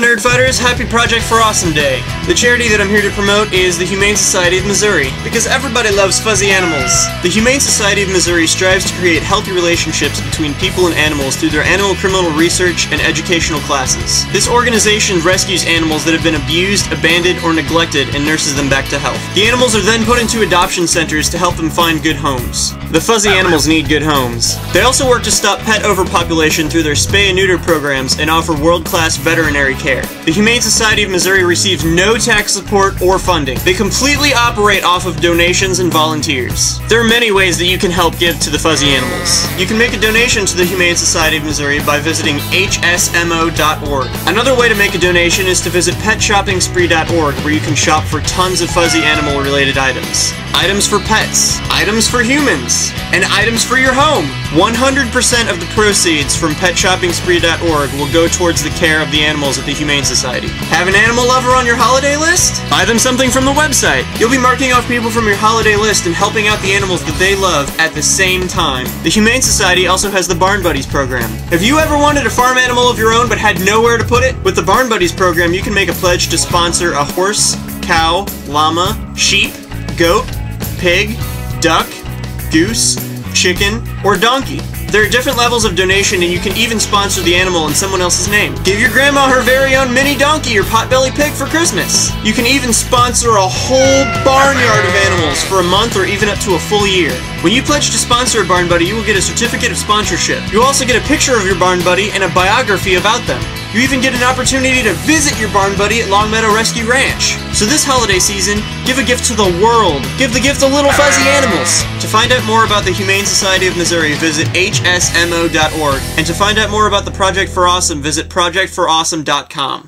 Nerdfighters! Happy Project for Awesome Day! The charity that I'm here to promote is the Humane Society of Missouri, because everybody loves fuzzy animals. The Humane Society of Missouri strives to create healthy relationships between people and animals through their animal criminal research and educational classes. This organization rescues animals that have been abused, abandoned, or neglected and nurses them back to health. The animals are then put into adoption centers to help them find good homes. The fuzzy animals need good homes. They also work to stop pet overpopulation through their spay and neuter programs and offer world-class veterinary care. The Humane Society of Missouri receives no tax support or funding. They completely operate off of donations and volunteers. There are many ways that you can help give to the fuzzy animals. You can make a donation to the Humane Society of Missouri by visiting hsmo.org. Another way to make a donation is to visit petshoppingspree.org where you can shop for tons of fuzzy animal related items. Items for pets, items for humans, and items for your home. 100% of the proceeds from petshoppingspree.org will go towards the care of the animals at the Humane Society. Have an animal lover on your holiday list? Buy them something from the website. You'll be marking off people from your holiday list and helping out the animals that they love at the same time. The Humane Society also has the Barn Buddies program. Have you ever wanted a farm animal of your own but had nowhere to put it? With the Barn Buddies program, you can make a pledge to sponsor a horse, cow, llama, sheep, goat, pig, duck, goose, chicken, or donkey. There are different levels of donation and you can even sponsor the animal in someone else's name. Give your grandma her very own mini donkey or potbelly pig for Christmas. You can even sponsor a whole barnyard of animals for a month or even up to a full year. When you pledge to sponsor a Barn Buddy, you will get a certificate of sponsorship. You also get a picture of your Barn Buddy and a biography about them. You even get an opportunity to visit your barn buddy at Longmeadow Rescue Ranch. So this holiday season, give a gift to the world. Give the gift to little fuzzy animals. To find out more about the Humane Society of Missouri, visit hsmo.org. And to find out more about the Project for Awesome, visit projectforawesome.com.